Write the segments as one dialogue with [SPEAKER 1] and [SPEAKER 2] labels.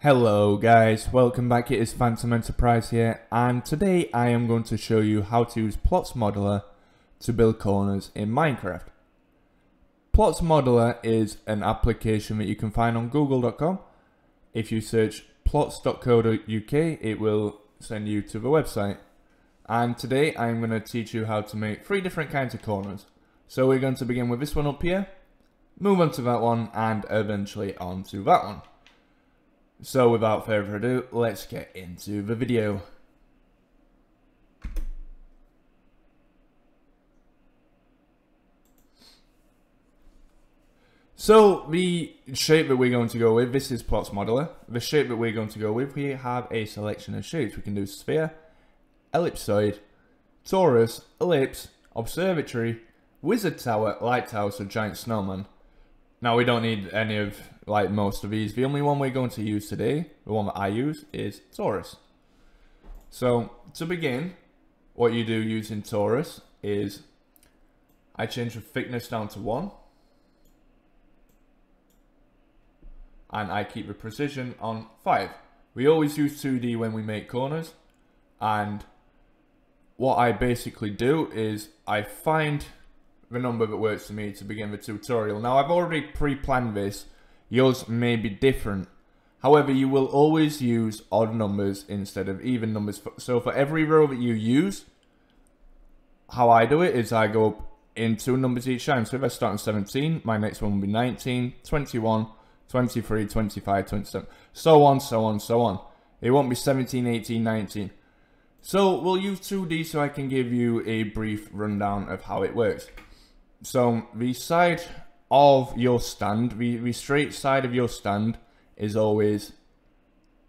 [SPEAKER 1] Hello guys, welcome back, it is Fantom Enterprise here and today I am going to show you how to use Plotz Modeller to build corners in Minecraft. Plotz Modeller is an application that you can find on google.com. If you search plotz.co.uk it will send you to the website. And today I'm going to teach you how to make three different kinds of corners. So we're going to begin with this one up here, move on to that one and eventually on to that one. So without further ado, let's get into the video. So the shape that we're going to go with, this is Plotz Modeller. The shape that we're going to go with, we have a selection of shapes. We can do sphere, ellipsoid, torus, ellipse, observatory, wizard tower, lighthouse, or giant snowman. Now we don't need any of like most of these. The only one we're going to use today, the one that I use, is torus. So to begin, what you do using torus is I change the thickness down to 1. And I keep the precision on 5. We always use 2D when we make corners. And what I basically do is I find the number that works for me to begin the tutorial. Now I've already pre-planned this, yours may be different. However, you will always use odd numbers instead of even numbers. So for every row that you use, how I do it is I go up in two numbers each time. So if I start on 17, my next one will be 19, 21, 23, 25, 27, so on, so on, so on. It won't be 17, 18, 19. So we'll use 2D so I can give you a brief rundown of how it works. So the side of your stand, the, the straight side of your stand is always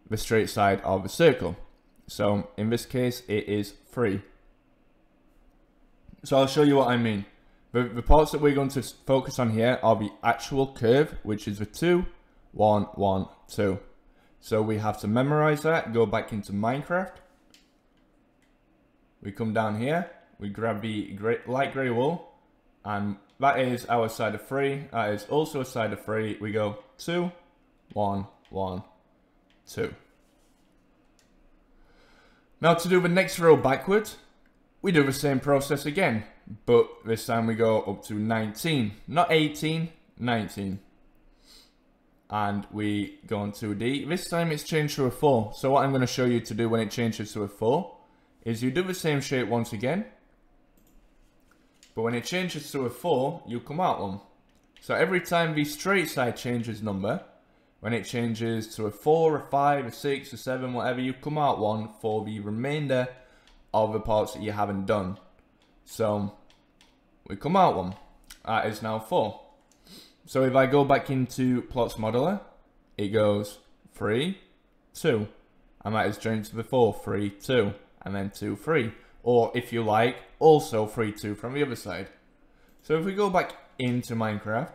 [SPEAKER 1] the straight side of the circle. So in this case, it is 3. So I'll show you what I mean. The, the parts that we're going to focus on here are the actual curve, which is the 2, 1, 1, 2. So we have to memorize that, go back into Minecraft. We come down here, we grab the gray, light grey wool, and that is our side of three. That is also a side of three. We go two, one, one, two. Now to do the next row backwards, we do the same process again, but this time we go up to 19, not 18, 19. And we go on 2D. This time it's changed to a 4. So what I'm going to show you to do when it changes to a 4 is you do the same shape once again, but when it changes to a 4, you come out one. So every time the straight side changes number, when it changes to a 4, a 5, a 6, a 7, whatever, you come out one for the remainder of the parts that you haven't done. So we come out one. That is now 4. So if I go back into Plotz Modeller, it goes 3, 2. And that is changed to the 4, 3, 2. And then 2, 3 or if you like, also free to from the other side. So if we go back into Minecraft,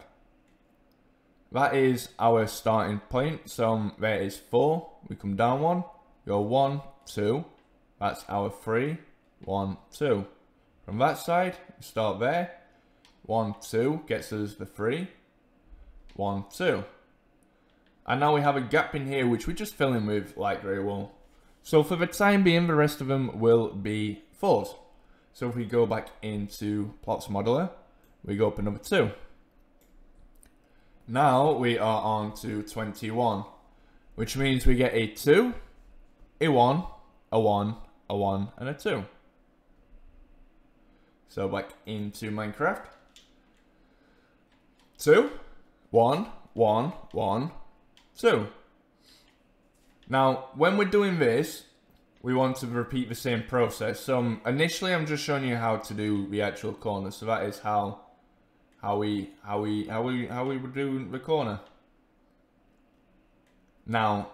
[SPEAKER 1] that is our starting point. So there is four, we come down one, go one, two, that's our three, one, two. From that side, start there, one, two, gets us the three, one, two. And now we have a gap in here, which we just fill in with light grey wool. So for the time being, the rest of them will be So if we go back into Plotz Modeller, we go up another two. Now we are on to 21, which means we get a 2, a 1, a 1, a 1, and a 2. So back into Minecraft. 2, 1, 1, 1, 2. Now, when we're doing this, we want to repeat the same process. So um, initially I'm just showing you how to do the actual corner. So that is how how we how we how we how we would do the corner. Now,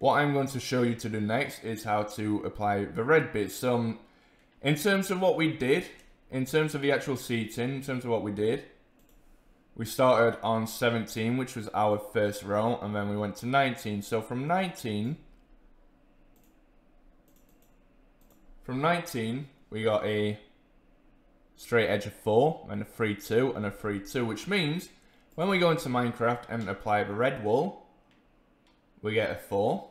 [SPEAKER 1] what I'm going to show you to do next is how to apply the red bits. So um, in terms of what we did, in terms of the actual seating, in terms of what we did, we started on 17, which was our first row, and then we went to 19. So from 19 From 19, we got a straight edge of 4, and a 3-2, and a 3-2, which means when we go into Minecraft and apply the red wool, we get a 4,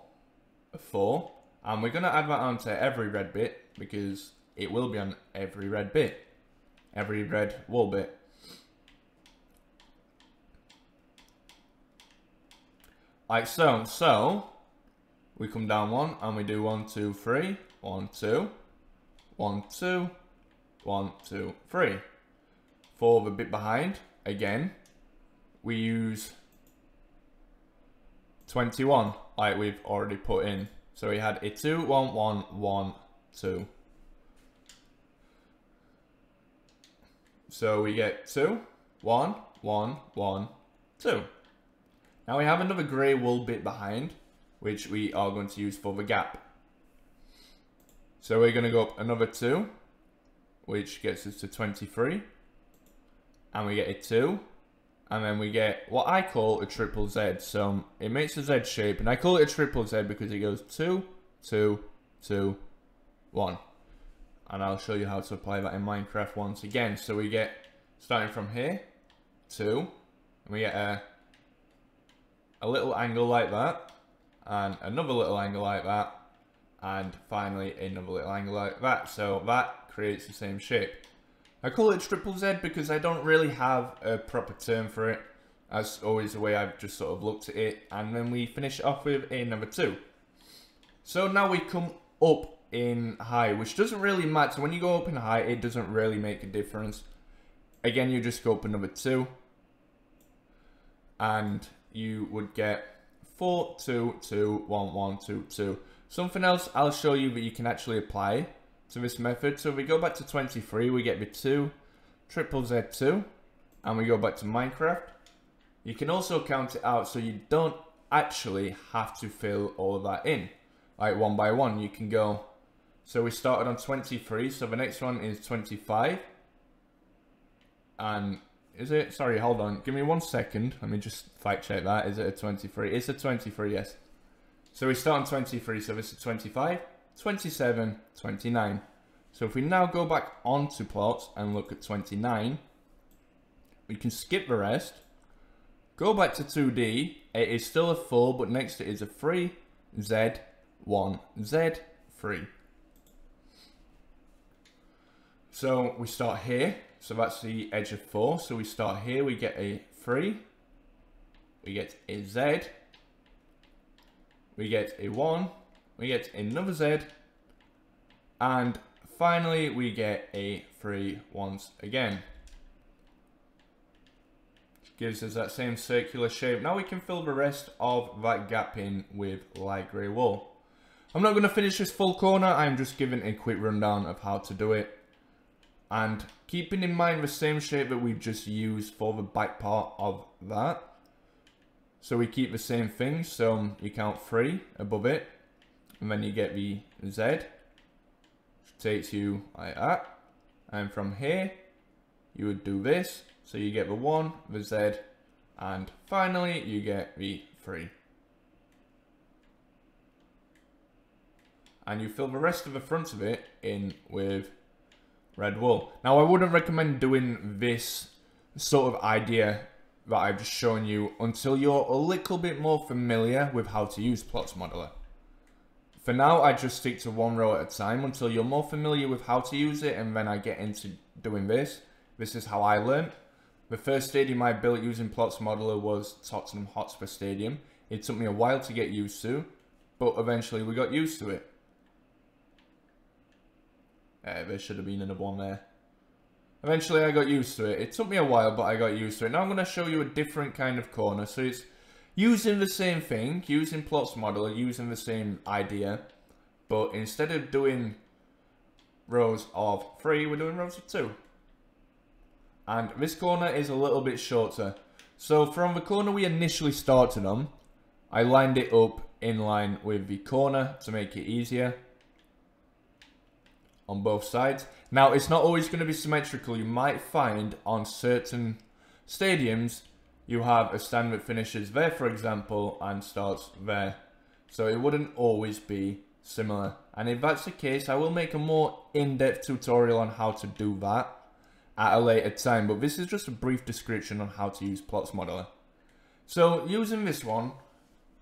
[SPEAKER 1] a 4, and we're going to add that onto every red bit because it will be on every red bit, every red wool bit. Like so. So, we come down one and we do one, two, three, one, two, one, two, one, two, three. For the bit behind, again, we use 21, like we've already put in. So we had a 2, 1, 1, 1, 2. So we get 2, 1, 1, 1, 2. Now we have another grey wool bit behind, which we are going to use for the gap. So we're going to go up another 2, which gets us to 23. And we get a 2. And then we get what I call a triple Z. So it makes a Z shape. And I call it a triple Z because it goes 2, 2, 2, 1. And I'll show you how to apply that in Minecraft once again. So we get, starting from here, 2. And we get a, a little angle like that. And another little angle like that and finally another little angle like that. So that creates the same shape. I call it triple Z because I don't really have a proper term for it. That's always the way I've just sort of looked at it. And then we finish off with a number two. So now we come up in height, which doesn't really matter. When you go up in height, it doesn't really make a difference. Again, you just go up another two. And you would get 4, 2, 2, 1, 1, 2, 2. Something else I'll show you that you can actually apply to this method. So if we go back to 23, we get the 2, triple Z2, and we go back to Minecraft. You can also count it out so you don't actually have to fill all of that in. Like one by one, you can go, so we started on 23, so the next one is 25. And is it, sorry, hold on, give me one second. Let me just fact check that. Is it a 23? It's a 23, yes. So we start on 23, so this is 25, 27, 29. So if we now go back onto Plotz and look at 29, we can skip the rest, go back to 2D, it is still a 4, but next it is a 3, Z, 1, Z, 3. So we start here, so that's the edge of 4, so we start here, we get a 3, we get a Z, we get a 1, we get another Z, and finally we get a 3 once again. Gives us that same circular shape. Now we can fill the rest of that gap in with light grey wool. I'm not going to finish this full corner, I'm just giving a quick rundown of how to do it. And keeping in mind the same shape that we've just used for the back part of that, so we keep the same thing. So you count three above it. And then you get the Z. Which takes you like that. And from here, you would do this. So you get the 1, the Z, and finally you get the 3. And you fill the rest of the front of it in with red wool. Now I wouldn't recommend doing this sort of idea that I've just shown you until you're a little bit more familiar with how to use Plotz Modeller. For now, I just stick to one row at a time until you're more familiar with how to use it and then I get into doing this. This is how I learned. The first stadium I built using Plotz Modeller was Tottenham Hotspur Stadium. It took me a while to get used to, but eventually we got used to it. Uh, there should have been another one there. Eventually I got used to it. It took me a while, but I got used to it. Now I'm going to show you a different kind of corner. So it's using the same thing, using Plotz model, using the same idea. But instead of doing rows of three, we're doing rows of two. And this corner is a little bit shorter. So from the corner we initially started on, I lined it up in line with the corner to make it easier on both sides. Now, it's not always going to be symmetrical. You might find on certain stadiums, you have a stand that finishes there, for example, and starts there. So it wouldn't always be similar. And if that's the case, I will make a more in-depth tutorial on how to do that at a later time. But this is just a brief description on how to use Plotz Modeller. So using this one,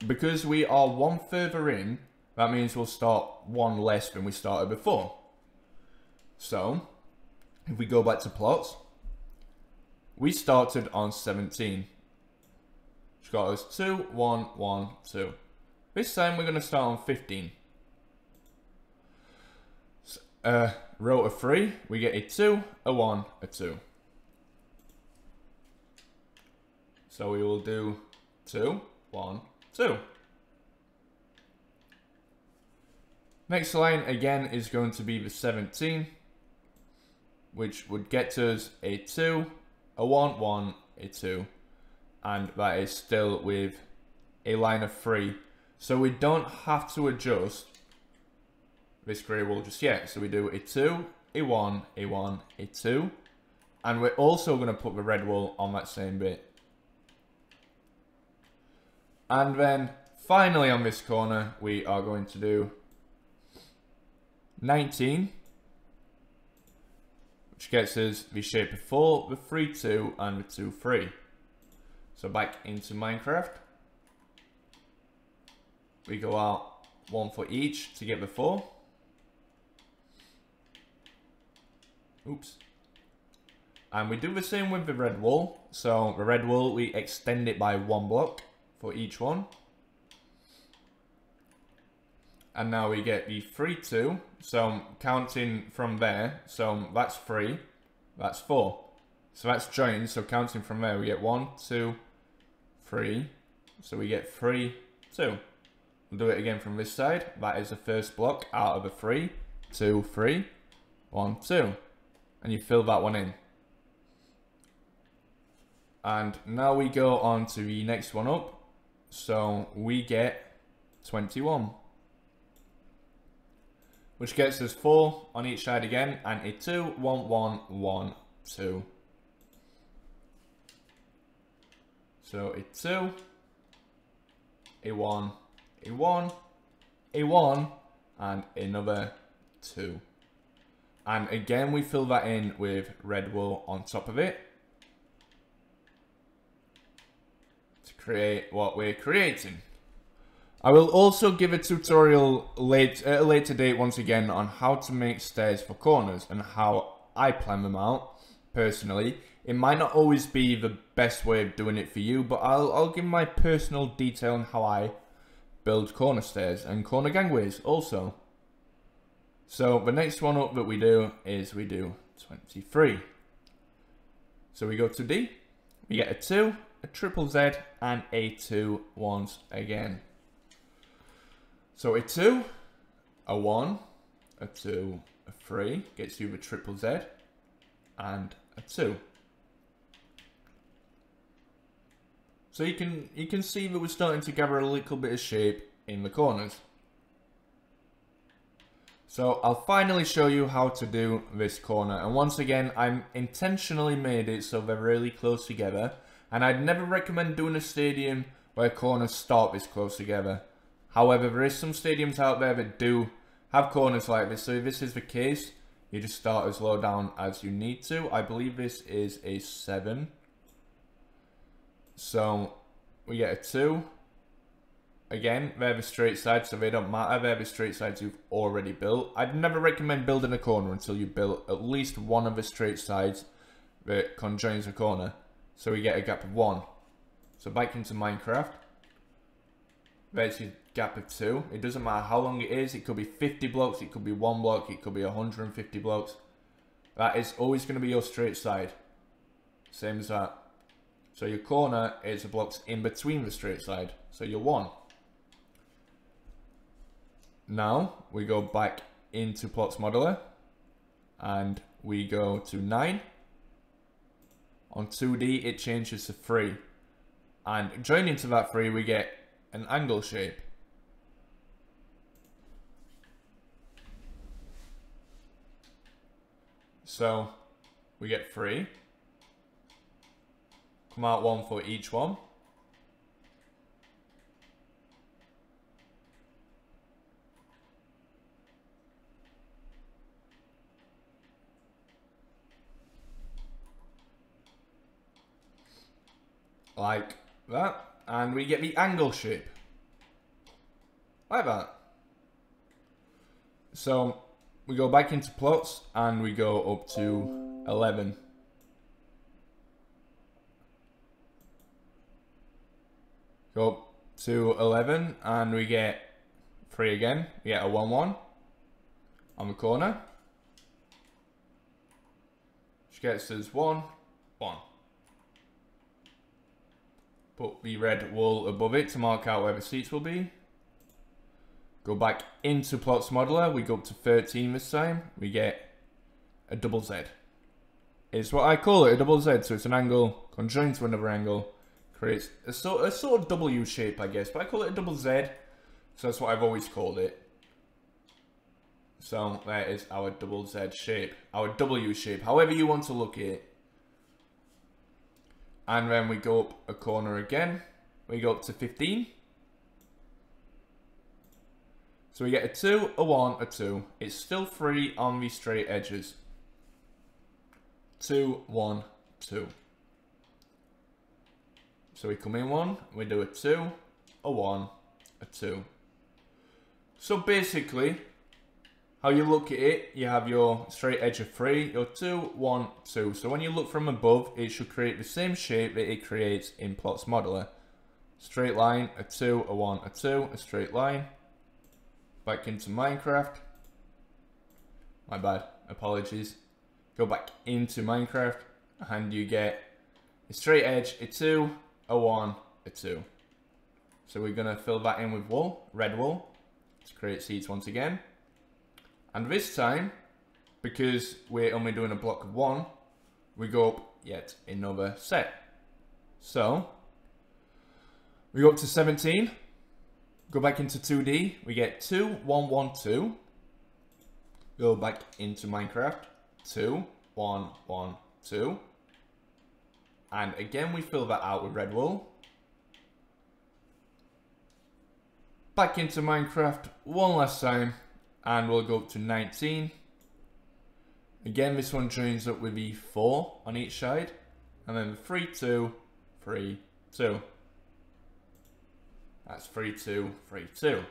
[SPEAKER 1] because we are one further in, that means we'll start one less than we started before. So, if we go back to Plotz, we started on 17. Which got us 2, 1, 1, 2. This time we're going to start on 15. So, uh, row of 3, we get a 2, a 1, a 2. So we will do 2, 1, 2. Next line again is going to be the 17, which would get us a 2, a 1, 1, a 2, and that is still with a line of 3. So we don't have to adjust this grey wall just yet. So we do a 2, a 1, a 1, a 2, and we're also going to put the red wall on that same bit. And then finally on this corner, we are going to do 19, which gets us the shape of 4, the 3, 2, and the 2, 3. So back into Minecraft. We go out one for each to get the 4. Oops. And we do the same with the red wall. So the red wall, we extend it by one block for each one. And now we get the 3, 2. So counting from there, so that's 3, that's 4. So that's joined, so counting from there, we get 1, 2, 3. So we get 3, 2. We'll do it again from this side. That is the first block out of the 3, 2, 3, 1, 2. And you fill that one in. And now we go on to the next one up. So we get 21. Which gets us 4 on each side again, and a 2, 1, 1, 1, 2. So a 2, a 1, a 1, a 1, and another 2. And again, we fill that in with red wool on top of it. To create what we're creating. I will also give a tutorial late, at a later date once again on how to make stairs for corners and how I plan them out personally. It might not always be the best way of doing it for you, but I'll, I'll give my personal detail on how I build corner stairs and corner gangways also. So the next one up that we do is we do 23. So we go to D, we get a 2, a triple Z, and a 2 once again. So a 2, a 1, a 2, a 3 gets you the triple Z, and a 2. So you can you can see that we're starting to gather a little bit of shape in the corners. So I'll finally show you how to do this corner. And once again, I'm intentionally made it so they're really close together and I'd never recommend doing a stadium where corners start this close together. However, there is some stadiums out there that do have corners like this, so if this is the case, you just start as low down as you need to. I believe this is a 7. So, we get a 2. Again, they're the straight sides, so they don't matter. They're the straight sides you've already built. I'd never recommend building a corner until you build at least one of the straight sides that conjoins a corner. So we get a gap of 1. So back into Minecraft. Your gap of 2. It doesn't matter how long it is. It could be 50 blocks. It could be 1 block. It could be 150 blocks. That is always going to be your straight side. Same as that. So your corner is the blocks in between the straight side. So you're 1. Now we go back into Plotz Modeller and we go to 9 on 2D, it changes to 3. And joining to that 3, we get an angle shape. So, we get 3. Come out 1 for each one. like that. And we get the angle shape. like that. So we go back into Plotz and we go up to 11. Go up to 11 and we get 3 again. We get a 1-1 on the corner. Which gets us 1, 1. Put the red wool above it to mark out where the seats will be. Go back into Plotz Modeller. We go up to 13 this time. We get a double Z. It's what I call it, a double Z. So it's an angle conjoined to another angle. Creates a sort, a sort of W shape, I guess. But I call it a double Z. So that's what I've always called it. So there is our double Z shape. Our W shape. However you want to look at it. And then we go up a corner again. We go up to 15. So we get a 2, a 1, a 2. It's still 3 on the straight edges. 2, 1, 2. So we come in 1, we do a 2, a 1, a 2. So basically, how you look at it, you have your straight edge of 3, your two, one, two. So when you look from above, it should create the same shape that it creates in Plotz Modeller. Straight line, a 2, a 1, a 2, a straight line. Back into Minecraft. My bad, apologies. Go back into Minecraft and you get a straight edge, a 2, a 1, a 2. So we're going to fill that in with wool, red wool, to create seeds once again. And this time, because we're only doing a block of one, we go up yet another set. So, we go up to 17, go back into 2D, we get 2, 1, 1, 2. Go back into Minecraft, 2, 1, 1, 2. And again, we fill that out with red wool. Back into Minecraft one last time and we'll go up to 19. Again, this one joins up with E4 on each side, and then 3, 2, 3, 2. That's 3, 2, 3, 2.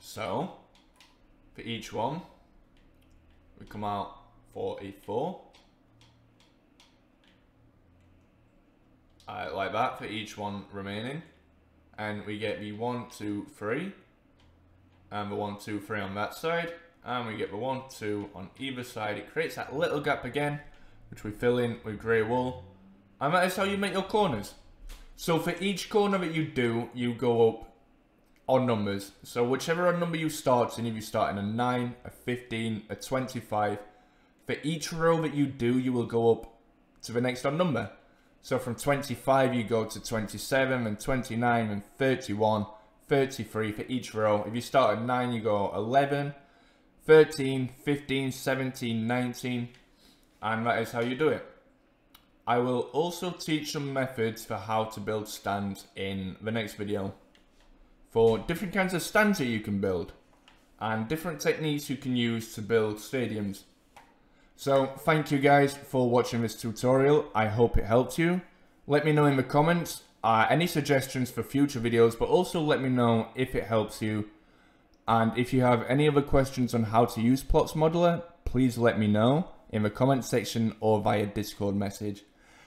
[SPEAKER 1] So, for each one, we come out for E4. Uh, like that for each one remaining. And we get the 1, 2, 3 and the one, two, three on that side. And we get the one, two on either side. It creates that little gap again, which we fill in with grey wool. And that is how you make your corners. So for each corner that you do, you go up on numbers. So whichever odd number you start in, if you start in a 9, a 15, a 25, for each row that you do, you will go up to the next on number. So from 25, you go to 27, and 29, and 31, 33 for each row. If you start at 9, you go 11, 13, 15, 17, 19, and that is how you do it. I will also teach some methods for how to build stands in the next video. For different kinds of stands that you can build, and different techniques you can use to build stadiums. So thank you guys for watching this tutorial. I hope it helped you. Let me know in the comments uh, any suggestions for future videos, but also let me know if it helps you. And if you have any other questions on how to use Plotz Modeller, please let me know in the comment section or via Discord message.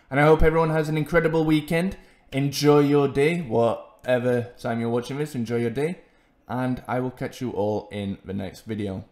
[SPEAKER 1] And I hope everyone has an incredible weekend. Enjoy your day, whatever time you're watching this, enjoy your day. And I will catch you all in the next video.